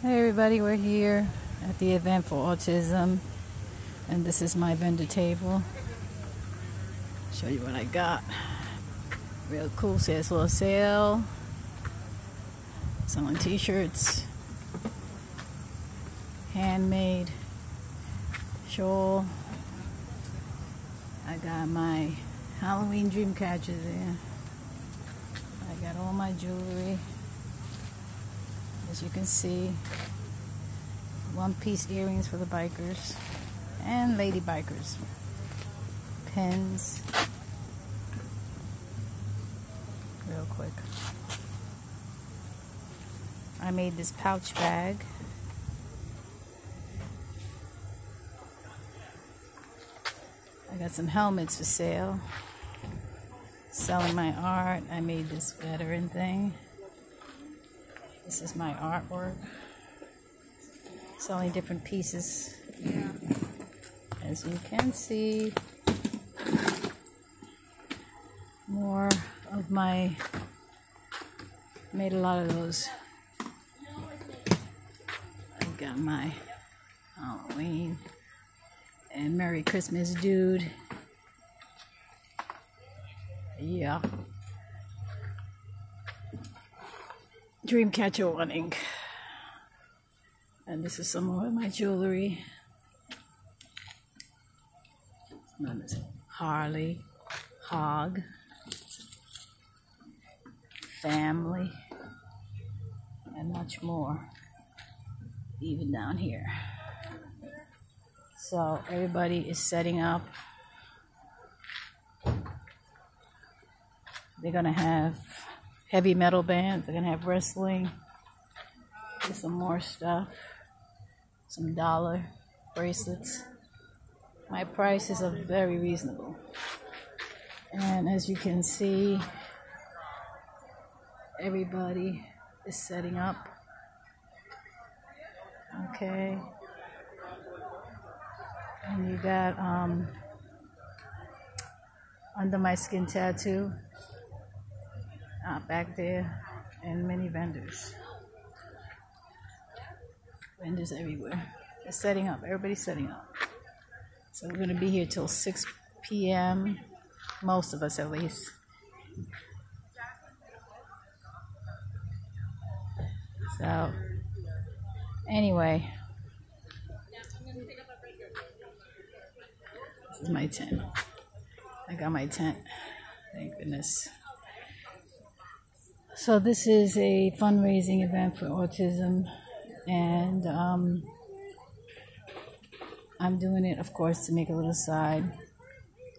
Hey everybody, we're here at the event for autism and this is my vendor table. Show you what I got. Real cool, says little sale. Selling t-shirts. Handmade. Shawl. I got my Halloween dream catchers there. I got all my jewelry as you can see one piece earrings for the bikers and lady bikers. Pins. Real quick. I made this pouch bag. I got some helmets for sale. Selling my art. I made this veteran thing this is my artwork. Selling different pieces. As you can see, more of my, made a lot of those. I've got my Halloween and Merry Christmas dude. Yeah. Dreamcatcher One ink. And this is some more of my jewelry. Harley, Hog, Family, and much more. Even down here. So everybody is setting up. They're gonna have heavy metal bands. They're gonna have wrestling. some more stuff. Some dollar bracelets. My prices are very reasonable. And as you can see, everybody is setting up. Okay. And you got um, under my skin tattoo uh, back there and many vendors. Vendors everywhere. They're setting up. Everybody's setting up. So we're going to be here till 6 p.m. Most of us, at least. So, anyway, this is my tent. I got my tent. Thank goodness. So this is a fundraising event for autism, and um, I'm doing it, of course, to make a little side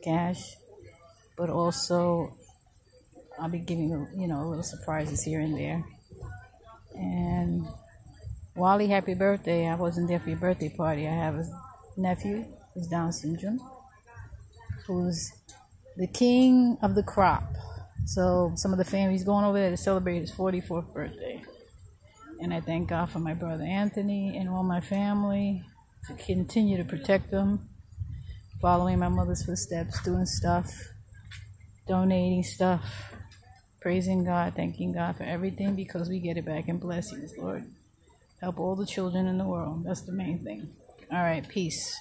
cash, but also I'll be giving you know little surprises here and there. And Wally, happy birthday! I wasn't there for your birthday party. I have a nephew who's Down syndrome, who's the king of the crop. So some of the families going over there to celebrate his 44th birthday. And I thank God for my brother Anthony and all my family to continue to protect them, following my mother's footsteps, doing stuff, donating stuff, praising God, thanking God for everything because we get it back in blessings, Lord. Help all the children in the world. That's the main thing. All right, peace.